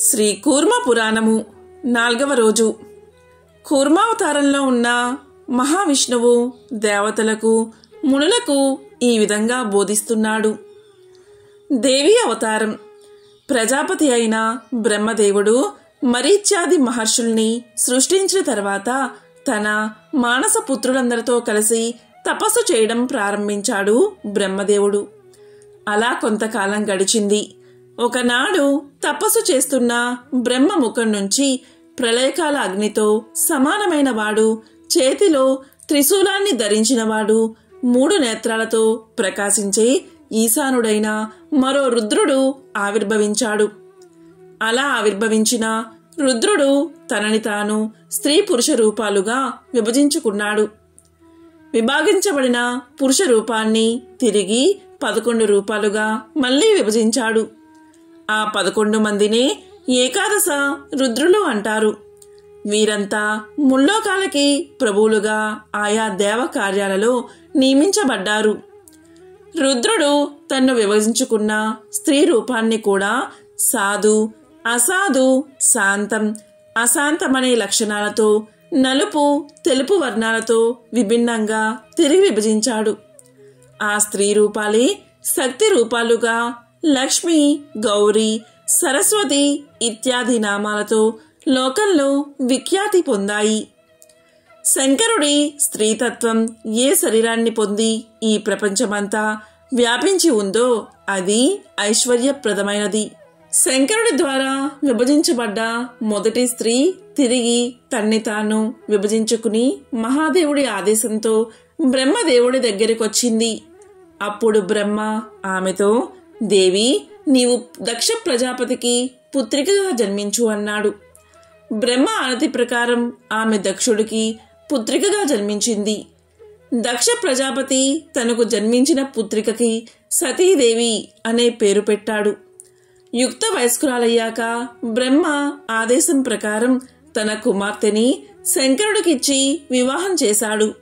శ్రీ కూర్మ పురాణము నాల్గవ రోజు. కూర్మావతారంలో ఉన్న మహావిష్ణువు దేవతలకు మునులకు ఈ విధంగా బోధిస్తున్నాడు. దేవి అవతారం. ప్రజాపతి అయిన బ్రహ్మదేవుడు మరీత్యాది మహర్షుల్ని సృష్టించిన తర్వాత తన మానస పుత్రులందరితో కలిసి తపస్సు చేయడం ప్రారంభించాడు బ్రహ్మదేవుడు. అలా కొంతకాలం గడిచింది. ఒకనాడు తపస్సు చేస్తున్న బ్రహ్మ ముఖం నుంచి ప్రళయకాల అగ్నితో సమానమైన వాడు చేతిలో త్రిశూలాన్ని ధరించినవాడు మూడు నేత్రాలతో ప్రకాశించే ఈశానుడైన మరో రుద్రుడు ఆవిర్భవించాడు. అలా ఆవిర్భవించిన రుద్రుడు తనని తాను స్త్రీ పురుష రూపాలుగా విభజించుకున్నాడు. విభాగించబడిన పురుష రూపాన్ని తిరిగి పదకొండు రూపాలుగా మళ్ళీ విభజించాడు. ఆ పదకొండు మందిని ఏకాదశ రుద్రులు అంటారు. వీరంతా ముల్లోకాలకి ప్రభువులుగా ఆయా దేవ కార్యాలలో నియమించబడ్డారు. రుద్రుడు తన్ను విభజించుకున్న స్త్రీ రూపాన్ని కూడా సాధు అసాధు శాంతం అశాంతమనే లక్షణాలతో నలుపు తెలుపు వర్ణాలతో విభిన్నంగా తిరిగి విభజించాడు. ఆ స్త్రీ రూపాలే శక్తి రూపాలుగా లక్ష్మి గౌరీ సరస్వతి ఇత్యాది నామాలతో లోకంలో విఖ్యాతి పొందాయి. శంకరుడి స్త్రీతత్వం ఏ శరీరాన్ని పొంది ఈ ప్రపంచమంతా వ్యాపించి ఉందో అది ఐశ్వర్యప్రదమైనది. శంకరుడి ద్వారా విభజించబడ్డ మొదటి స్త్రీ తిరిగి తన్ని తాను విభజించుకుని మహాదేవుడి ఆదేశంతో బ్రహ్మదేవుడి దగ్గరికొచ్చింది. అప్పుడు బ్రహ్మ ఆమెతో దేవి నీవు దక్ష ప్రజాపతికి పుత్రికగా జన్మించు అన్నాడు. బ్రహ్మ ఆనతి ప్రకారం ఆమె దక్షుడికి పుత్రికగా జన్మించింది. దక్ష ప్రజాపతి తనకు జన్మించిన పుత్రికకి సతీదేవి అనే పేరు పెట్టాడు. యుక్త వయస్కురాలయ్యాక బ్రహ్మ ఆదేశం ప్రకారం తన కుమార్తెని శంకరుడికిచ్చి వివాహం చేశాడు.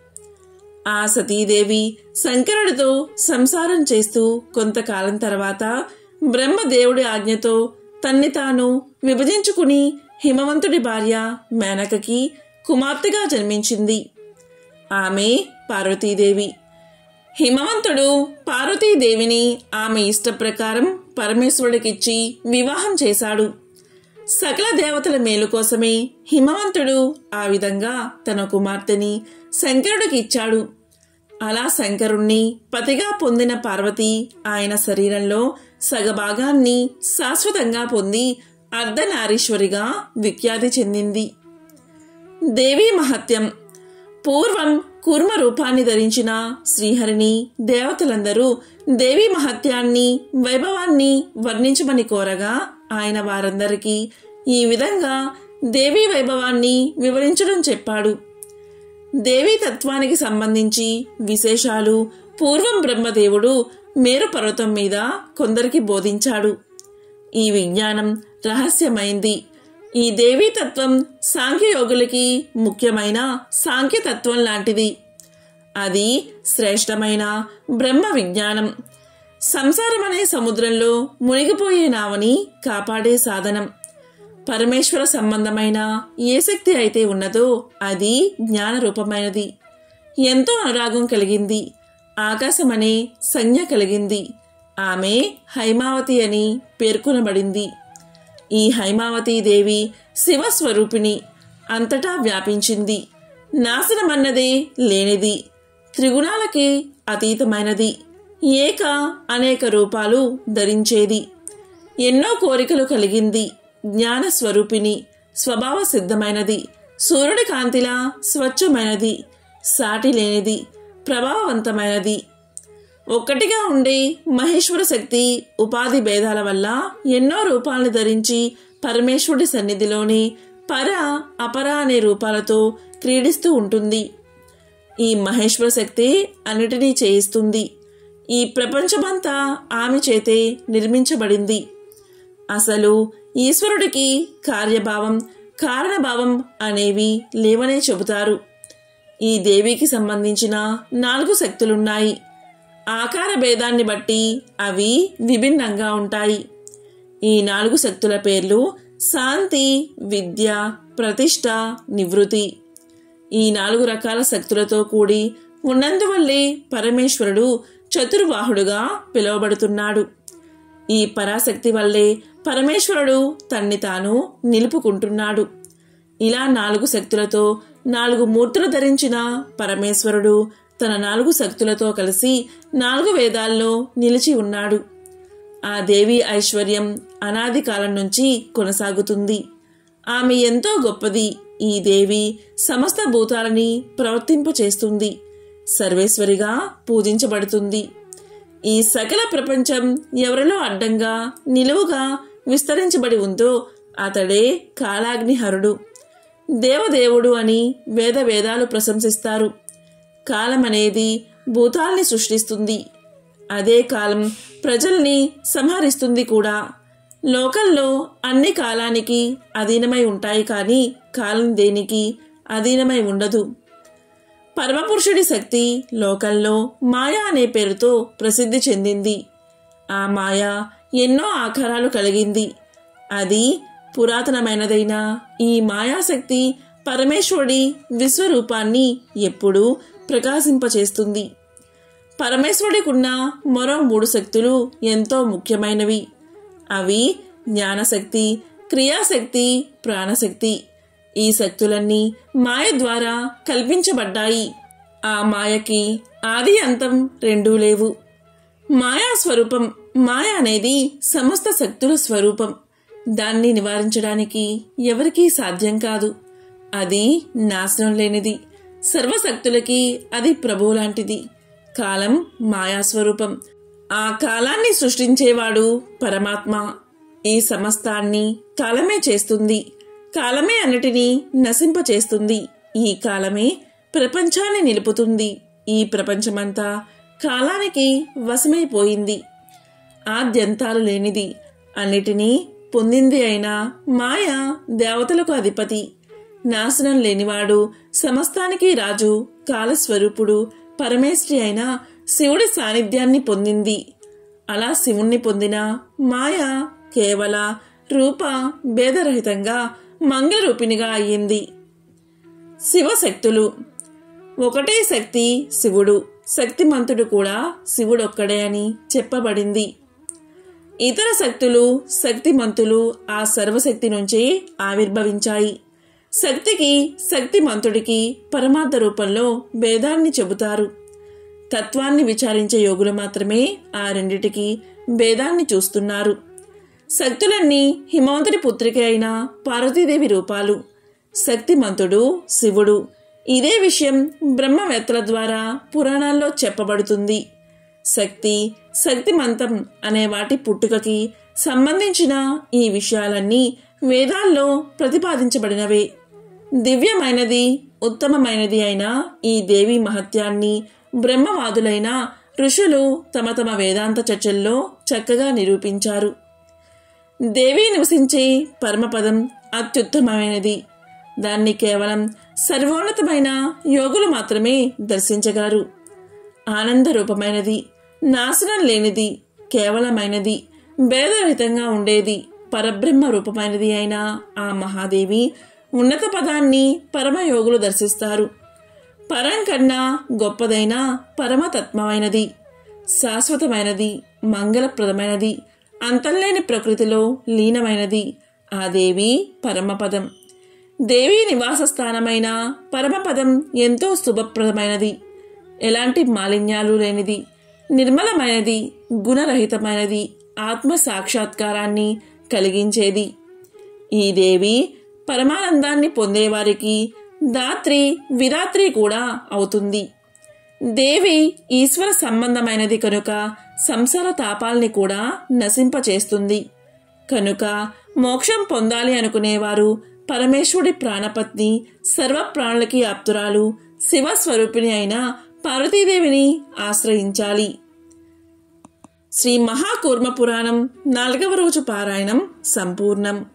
ఆ సతీదేవి శంకరుడితో సంసారం చేస్తూ కొంతకాలం తర్వాత బ్రహ్మదేవుడి ఆజ్ఞతో తన్ని తాను విభజించుకుని హిమవంతుడి భార్య మేనకకి కుమార్తెగా జన్మించింది. ఆమె పార్వతీదేవి. హిమవంతుడు పార్వతీదేవిని ఆమె ఇష్ట ప్రకారం పరమేశ్వరుడికిచ్చి వివాహం చేశాడు. సకల దేవతల మేలు కోసమే హిమవంతుడు ఆ విధంగా తన కుమార్తెని శంకరుడికి ఇచ్చాడు. అలా శంకరుణ్ణి పతిగా పొందిన పార్వతి ఆయన శరీరంలో సగభాగాన్ని శాశ్వతంగా పొంది అర్ధనారీశ్వరిగా విఖ్యాతి చెందింది. దేవీ మహత్యం పూర్వం కూర్మ రూపాన్ని ధరించిన శ్రీహరిని దేవతలందరూ దేవి మహత్యాన్ని వైభవాన్ని వర్ణించమని కోరగా ఆయన వారందరికీ ఈ విధంగా దేవీ వైభవాన్ని వివరించడం చెప్పాడు. దేవీ తత్వానికి సంబంధించి విశేషాలు పూర్వం బ్రహ్మదేవుడు మేరు పర్వతం మీద కొందరికి బోధించాడు. ఈ విజ్ఞానం రహస్యమైంది. ఈ దేవీతత్వం సాంఖ్యయోగులకి ముఖ్యమైన సాంఖ్యతత్వం లాంటిది. అది శ్రేష్టమైన బ్రహ్మ విజ్ఞానం. సంసారం అనే సముద్రంలో మునిగిపోయే నావని కాపాడే సాధనం. పరమేశ్వర సంబంధమైన ఏ శక్తి అయితే ఉన్నదో అది జ్ఞాన రూపమైనది ఎంతో అనురాగం కలిగింది. ఆకాశం అనే సంజ్ఞ కలిగింది. ఆమె హైమావతి అని పేర్కొనబడింది. ఈ హైమావతీదేవి శివస్వరూపిణి అంతటా వ్యాపించింది. నాశనమన్నదే లేనిది. త్రిగుణాలకి అతీతమైనది. ఏక అనేక రూపాలు ధరించేది. ఎన్నో కోరికలు కలిగింది. జ్ఞాన స్వరూపిణి స్వభావ సిద్ధమైనది. సూర్యుడి కాంతిలా స్వచ్ఛమైనది. సాటి లేనిది. ప్రభావవంతమైనది. ఒక్కటిగా ఉండే మహేశ్వర శక్తి ఉపాధి భేదాల వల్ల ఎన్నో రూపాలను ధరించి పరమేశ్వరుడి సన్నిధిలోని పర అపర అనే రూపాలతో క్రీడిస్తూ ఉంటుంది. ఈ మహేశ్వర శక్తి అన్నిటినీ చేయిస్తుంది. ఈ ప్రపంచమంతా ఆమె చేతే నిర్మించబడింది. అసలు ఈశ్వరుడికి కార్యభావం కారణభావం అనేవి లేవనే చెబుతారు. ఈ దేవికి సంబంధించిన నాలుగు శక్తులున్నాయి. ఆకార భేదాన్ని బట్టి అవి విభిన్నంగా ఉంటాయి. ఈ నాలుగు శక్తుల పేర్లు శాంతి విద్య ప్రతిష్ట నివృత్తి. ఈ నాలుగు రకాల శక్తులతో కూడి ఉన్నందువల్లే పరమేశ్వరుడు చతుర్వాహుడుగా పిలువబడుతున్నాడు. ఈ పరాశక్తి వల్లే పరమేశ్వరుడు తన్ని తాను నిలుపుకుంటున్నాడు. ఇలా నాలుగు శక్తులతో నాలుగు మూర్తులు ధరించిన పరమేశ్వరుడు తన నాలుగు శక్తులతో కలిసి నాలుగు వేదాల్లో నిలిచి ఉన్నాడు. ఆ దేవి ఐశ్వర్యం అనాది కాలం నుంచి కొనసాగుతుంది. ఆమె ఎంతో గొప్పది. ఈ దేవి సమస్త భూతాలని ప్రవర్తింపచేస్తుంది సర్వేశ్వరిగా పూజించబడుతుంది. ఈ సకల ప్రపంచం ఎవరిలో అడ్డంగా నిలువుగా విస్తరించబడి ఉందో అతడే కాలాగ్నిహరుడు. దేవదేవుడు అని వేద వేదాలు ప్రశంసిస్తారు. కాలం అనేది భూతాల్ని సృష్టిస్తుంది. అదే కాలం ప్రజల్ని సంహరిస్తుంది కూడా. లోకంలో అన్ని కాలానికి అధీనమై ఉంటాయి కానీ కాలం దేనికి అధీనమై ఉండదు. పరమపురుషుడి శక్తి లోకంలో మాయ అనే పేరుతో ప్రసిద్ధి చెందింది. ఆ మాయ ఎన్నో ఆకారాలు కలిగింది. అది పురాతనమైనదైన ఈ మాయాశక్తి పరమేశ్వరుడి విశ్వరూపాన్ని ఎప్పుడూ ప్రకాశింపచేస్తుంది. పరమేశ్వరుడికున్న మరో మూడు శక్తులు ఎంతో ముఖ్యమైనవి. అవి జ్ఞానశక్తి క్రియాశక్తి ప్రాణశక్తి. ఈ శక్తులన్నీ మాయ ద్వారా కల్పించబడ్డాయి. ఆ మాయకి ఆది అంతం రెండూ లేవు. మాయా స్వరూపం మాయ అనేది సమస్త శక్తుల స్వరూపం. దాన్ని నివారించడానికి ఎవరికీ సాధ్యం కాదు. అది నాశనం లేనిది. సర్వశక్తులకి అది ప్రభువు లాంటిది కాలం మాయాస్వరూపం. ఆ కాలాన్ని సృష్టించేవాడు పరమాత్మ. ఈ సమస్తాన్ని కాలమే చేస్తుంది. కాలమే అన్నిటినీ నశింపచేస్తుంది. ఈ కాలమే ప్రపంచాన్ని నిలుపుతుంది. ఈ ప్రపంచమంతా కాలానికి వశమైపోయింది. ఆద్యంతాలు లేనిది. అన్నిటినీ పొందింది అయినా మాయ దేవతలకు అధిపతి. నాశనం లేనివాడు సమస్తానికి రాజు కాలస్వరూపుడు పరమేశ్వరి అయిన శివుడి సాన్నిధ్యాన్ని పొందింది. అలా శివుణ్ణి పొందిన మాయ కేవల రూప భేదరహితంగా మంగళరూపిణిగా అయ్యింది. శివశక్తులు. ఒకటే శక్తి శివుడు. శక్తిమంతుడు కూడా శివుడొక్కడే అని చెప్పబడింది. ఇతర శక్తులు శక్తిమంతులు ఆ సర్వశక్తి నుంచి ఆవిర్భవించాయి. శక్తికి శక్తిమంతుడికి పరమార్థ రూపంలో భేదాన్ని చెబుతారు. తత్వాన్ని విచారించే యోగులు మాత్రమే ఆ రెండిటికి భేదాన్ని చూస్తున్నారు. శక్తులన్నీ హిమవంతుడి పుత్రిక అయిన పార్వతీదేవి రూపాలు. శక్తిమంతుడు శివుడు. ఇదే విషయం బ్రహ్మవేత్తల ద్వారా పురాణాల్లో చెప్పబడుతుంది. శక్తి శక్తిమంతం అనే వాటి పుట్టుకకి సంబంధించిన ఈ విషయాలన్నీ వేదాల్లో ప్రతిపాదించబడినవే. దివ్యమైనది ఉత్తమమైనది అయిన ఈ దేవి మహత్యాన్ని బ్రహ్మవాదులైన ఋషులు తమ తమ వేదాంత చర్చల్లో చక్కగా నిరూపించారు. దేవి నివసించే పరమపదం అత్యుత్తమమైనది. దాన్ని కేవలం సర్వోన్నతమైన యోగులు మాత్రమే దర్శించగలరు. ఆనంద రూపమైనది నాశనం లేనిది కేవలమైనది భేదరహితంగా ఉండేది పరబ్రహ్మ రూపమైనది అయిన ఆ మహాదేవి ఉన్నత పదాన్ని పరమయోగులు దర్శిస్తారు. పరం కన్నా గొప్పదైన పరమతత్వమైనది శాశ్వతమైనది మంగళప్రదమైనది అంతంలేని ప్రకృతిలో లీనమైనది ఆ దేవి పరమపదం. దేవి నివాస స్థానమైన పరమపదం ఎంతో శుభప్రదమైనది. ఎలాంటి మాలిన్యాలు లేనిది నిర్మలమైనది గుణరహితమైనది ఆత్మ సాక్షాత్కారాన్ని కలిగించేది. ఈ దేవి పరమానందాన్ని పొందేవారికి దాత్రి విరాత్రి కూడా అవుతుంది. దేవి ఈశ్వర సంబంధమైనది కనుక సంసార తాపాల్ని కూడా నశింపచేస్తుంది. కనుక మోక్షం పొందాలి అనుకునేవారు పరమేశ్వరుడి ప్రాణపత్ని సర్వ ప్రాణులకి ఆప్తురాలు శివస్వరూపిణి అయిన పార్వతీదేవిని ఆశ్రయించాలి. శ్రీ మహాకూర్మ పురాణం నాలుగవ రోజు పారాయణం సంపూర్ణం.